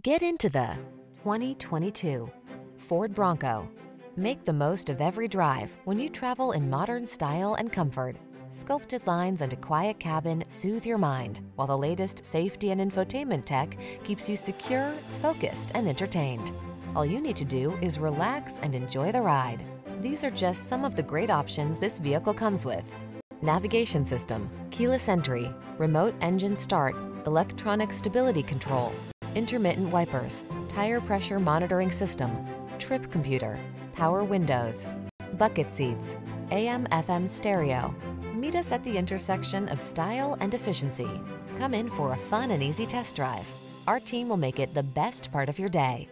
Get into the 2022 Ford Bronco. Make the most of every drive when you travel in modern style and comfort. Sculpted lines and a quiet cabin soothe your mind, while the latest safety and infotainment tech keeps you secure, focused, and entertained. All you need to do is relax and enjoy the ride. These are just some of the great options this vehicle comes with. Navigation system, keyless entry, remote engine start, electronic stability control, intermittent wipers, tire pressure monitoring system, trip computer, power windows, bucket seats, AM FM stereo. Meet us at the intersection of style and efficiency. Come in for a fun and easy test drive. Our team will make it the best part of your day.